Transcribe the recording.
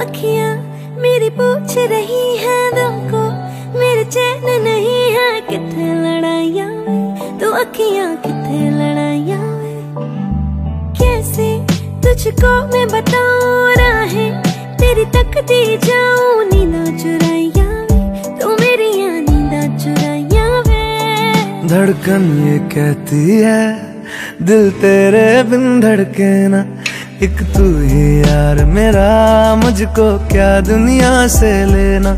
अखियाँ मेरी पूछ रही है दिल को मेरे चैन नहीं है, कितने लड़ाइया तो अखियाँ कितने लड़ाइया कैसे तुझको मैं बताऊँ राहें तेरी तक तकती जाऊँ, नींदा चुराइया तू मेरी नींदा चुराइया वे धड़कन ये कहती है, दिल तेरे बिन धड़के ना। एक तू ही यार मेरा मुझको क्या दुनिया से लेना?